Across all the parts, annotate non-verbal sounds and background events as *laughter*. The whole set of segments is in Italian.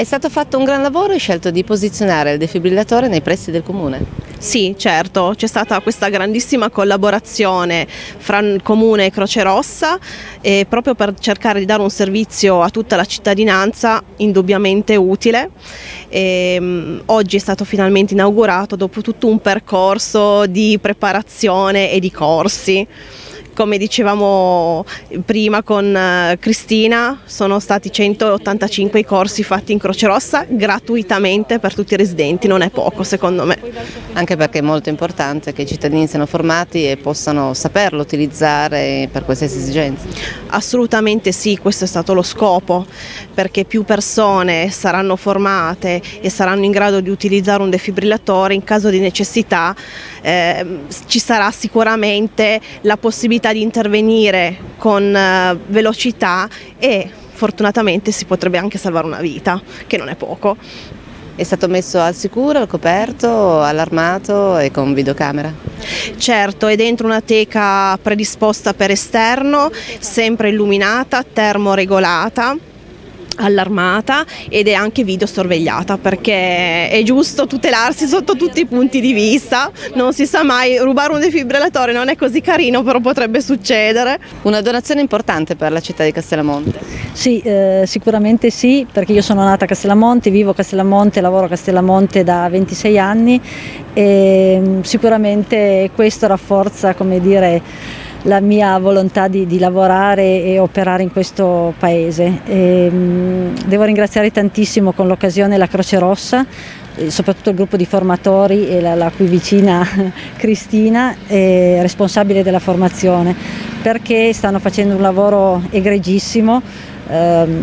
È stato fatto un gran lavoro e scelto di posizionare il defibrillatore nei pressi del comune. Sì, certo, c'è stata questa grandissima collaborazione fra il Comune e Croce Rossa e proprio per cercare di dare un servizio a tutta la cittadinanza indubbiamente utile. E, um, oggi è stato finalmente inaugurato dopo tutto un percorso di preparazione e di corsi come dicevamo prima con eh, Cristina, sono stati 185 i corsi fatti in Croce Rossa gratuitamente per tutti i residenti, non è poco secondo me. Anche perché è molto importante che i cittadini siano formati e possano saperlo utilizzare per qualsiasi esigenza. Assolutamente sì, questo è stato lo scopo, perché più persone saranno formate e saranno in grado di utilizzare un defibrillatore in caso di necessità, eh, ci sarà sicuramente la possibilità di intervenire con eh, velocità e fortunatamente si potrebbe anche salvare una vita, che non è poco. È stato messo al sicuro, al coperto, allarmato e con videocamera? Certo, è dentro una teca predisposta per esterno, sempre illuminata, termoregolata allarmata ed è anche videosorvegliata perché è giusto tutelarsi sotto tutti i punti di vista, non si sa mai, rubare un defibrillatore non è così carino però potrebbe succedere. Una donazione importante per la città di Castellamonte? Sì, eh, sicuramente sì perché io sono nata a Castellamonte, vivo a Castellamonte, lavoro a Castellamonte da 26 anni e mm, sicuramente questo rafforza come dire la mia volontà di, di, lavorare e operare in questo paese. E, mh, devo ringraziare tantissimo con l'occasione la Croce Rossa, soprattutto il gruppo di formatori e la, la cui vicina *laughs* Cristina, responsabile della formazione, perché stanno facendo un lavoro egregissimo Ehm,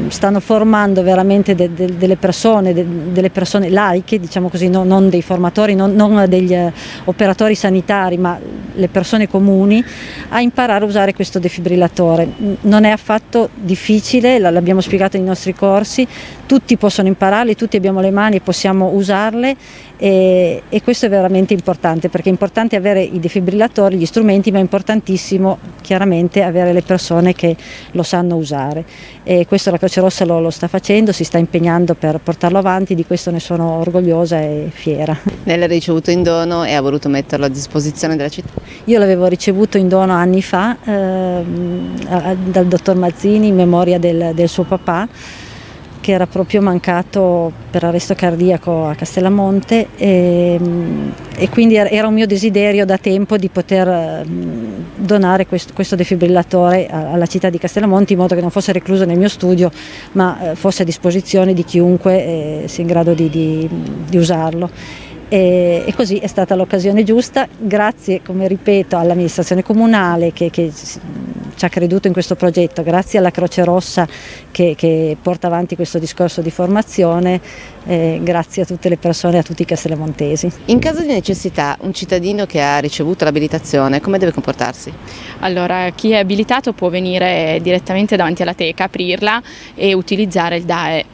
stanno formando veramente de, de, delle, persone, de, delle persone laiche, diciamo così, no, non dei formatori, non, non degli eh, operatori sanitari, ma le persone comuni, a imparare a usare questo defibrillatore. Non è affatto difficile, l'abbiamo spiegato nei nostri corsi, tutti possono impararli, tutti abbiamo le mani e possiamo usarle e, e, questo è veramente importante perché è importante avere i defibrillatori, gli strumenti, ma è importantissimo chiaramente avere le persone che lo sanno usare. E questo la Croce Rossa lo, lo sta facendo, si sta impegnando per portarlo avanti, di questo ne sono orgogliosa e fiera. Lei l'ha ricevuto in dono e ha voluto metterlo a disposizione della città? Io l'avevo ricevuto in dono anni fa eh, dal dottor Mazzini in memoria del, del suo papà che era proprio mancato per arresto cardiaco a Castellamonte e, e quindi era un mio desiderio da tempo di poter donare questo, questo, defibrillatore alla città di Castellamonte in modo che non fosse recluso nel mio studio ma eh, fosse a disposizione di chiunque eh, sia in grado di, di, di usarlo. E, e così è stata l'occasione giusta, grazie come ripeto all'amministrazione comunale che, che, ci ha creduto in questo progetto, grazie alla Croce Rossa che, che porta avanti questo discorso di formazione, eh, grazie a tutte le persone e a tutti i castellamontesi. In caso di necessità un cittadino che ha ricevuto l'abilitazione come deve comportarsi? Allora chi è abilitato può venire direttamente davanti alla teca, aprirla e utilizzare il DAE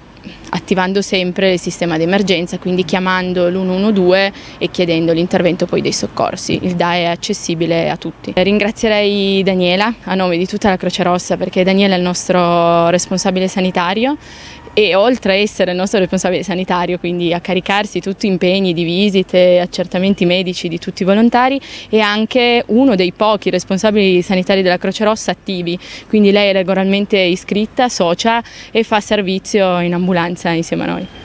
attivando sempre il sistema di emergenza, quindi chiamando l'112 e chiedendo l'intervento poi dei soccorsi. Il DAE è accessibile a tutti. Ringrazierei Daniela a nome di tutta la Croce Rossa perché Daniela è il nostro responsabile sanitario e oltre a essere il nostro responsabile sanitario, quindi a caricarsi tutti impegni di visite, accertamenti medici di tutti i volontari, è anche uno dei pochi responsabili sanitari della Croce Rossa attivi, quindi lei è regolarmente iscritta, socia e fa servizio in ambulanza insieme a noi.